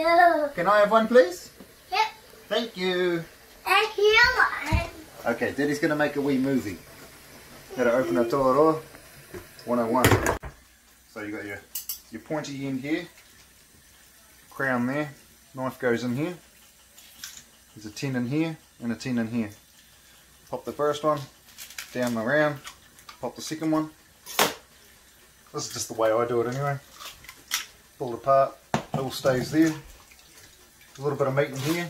Can I have one please? Yep. Thank you. Here one. Okay, Daddy's going to make a wee movie. How to open a Toheroa 101. So you got your, your pointy end here, crown there, knife goes in here, there's a tin in here and a tin in here. Pop the first one, down the round, pop the second one. This is just the way I do it anyway. Pull it apart, it all stays there. A little bit of meat in here,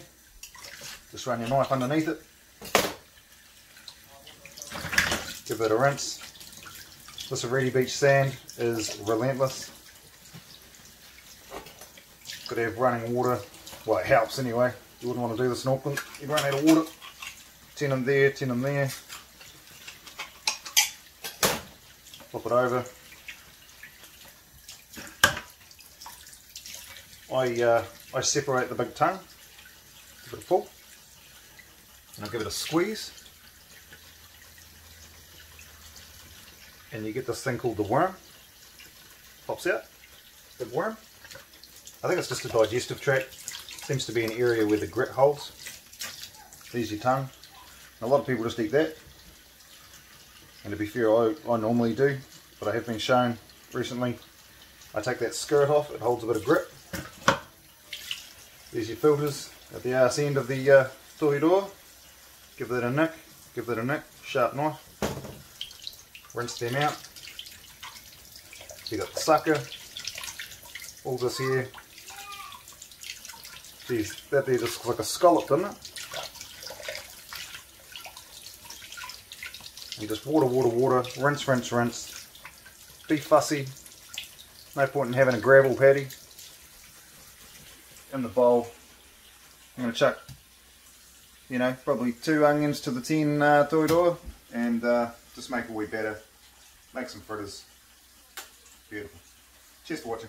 just run your knife underneath it. Give it a rinse. This Oreti Beach sand is relentless. To have running water. Well, it helps anyway. You wouldn't want to do this in Auckland. You'd run out of water. Tin them there, tin them there. Flip it over. I uh, I separate the big tongue. give it a pull. And I'll give it a squeeze. And you get this thing called the worm. Pops out. Big worm. I think it's just a digestive tract. Seems to be an area where the grit holds. There's your tongue. A lot of people just eat that. And to be fair, I, I normally do. But I have been shown recently. I take that skirt off. It holds a bit of grit. There's your filters at the arse end of the uh, door. Give that a nick. Give that a nick. Sharp knife. Rinse them out. You got the sucker. All this here Geez, that there just looks like a scallop, doesn't it? And just water, water, water, rinse, rinse, rinse. Be fussy. No point in having a gravel patty in the bowl. I'm going to chuck, you know, probably two onions to the tin uh, toheroa and uh, just make a wee better. Make some fritters. Beautiful. Cheers for watching.